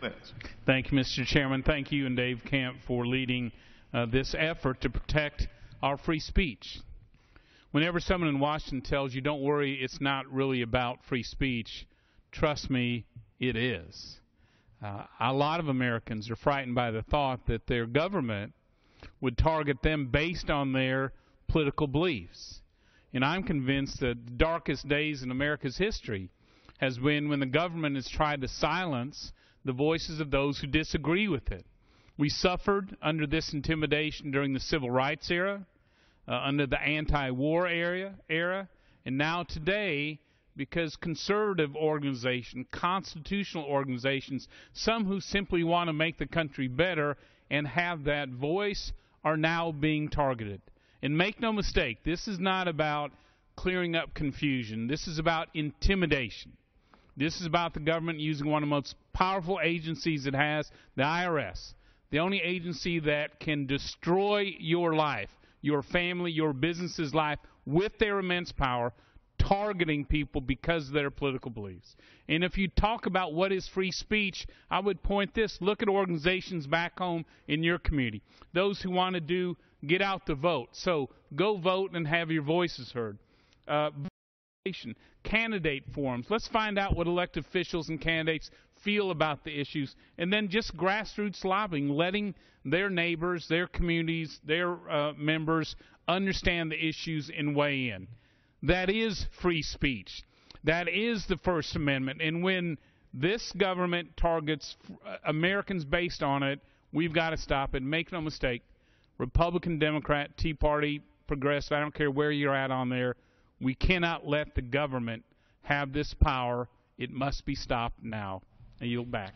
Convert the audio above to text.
minutes. Thank you, Mr. Chairman. Thank you and Dave Camp for leading uh, this effort to protect our free speech. Whenever someone in Washington tells you, don't worry, it's not really about free speech, trust me, it is. Uh, a lot of Americans are frightened by the thought that their government would target them based on their political beliefs. And I'm convinced that the darkest days in America's history has been when the government has tried to silence the voices of those who disagree with it. We suffered under this intimidation during the civil rights era, uh, under the anti-war era, era, and now today because conservative organizations, constitutional organizations, some who simply want to make the country better and have that voice are now being targeted. And make no mistake, this is not about clearing up confusion. This is about intimidation. This is about the government using one of the most powerful agencies it has, the IRS, the only agency that can destroy your life, your family, your business's life with their immense power, targeting people because of their political beliefs. And if you talk about what is free speech, I would point this look at organizations back home in your community, those who want to do get out the vote. So go vote and have your voices heard. Uh, candidate forums. Let's find out what elected officials and candidates feel about the issues, and then just grassroots lobbying, letting their neighbors, their communities, their uh, members understand the issues and weigh in. That is free speech. That is the First Amendment. And when this government targets uh, Americans based on it, we've got to stop it. Make no mistake, Republican, Democrat, Tea Party, Progressive, I don't care where you're at on there, we cannot let the government have this power. It must be stopped now. I yield back.